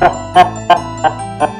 ha ha ha ha